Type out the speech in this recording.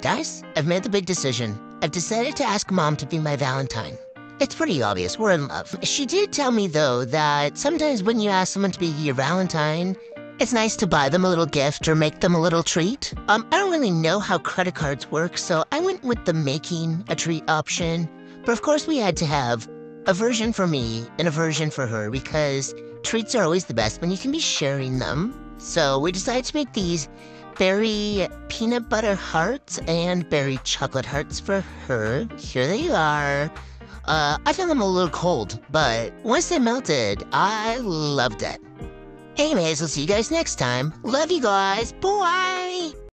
Guys, I've made the big decision. I've decided to ask Mom to be my Valentine. It's pretty obvious, we're in love. She did tell me, though, that sometimes when you ask someone to be your Valentine, it's nice to buy them a little gift or make them a little treat. Um, I don't really know how credit cards work, so I went with the making a treat option. But of course, we had to have a version for me and a version for her because treats are always the best when you can be sharing them. So we decided to make these berry peanut butter hearts and berry chocolate hearts for her. Here they are. Uh, I found them a little cold, but once they melted, I loved it. Anyways, we'll see you guys next time. Love you guys. Bye.